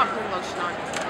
want Primo Snipe. Jasmine! Hey, shoot. Jasmine!